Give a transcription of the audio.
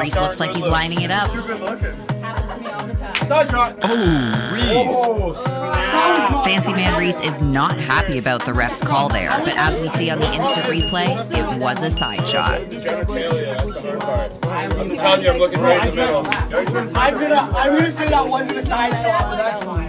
Reese looks like he's lining it up. Side shot. Oh, Reese. Oh, Fancy Man Reese is not happy about the ref's call there, but as we see on the instant replay, it was a side shot. I'm telling you, I'm looking right in the middle. I'm gonna, I'm gonna say that wasn't a side shot, but that's fine.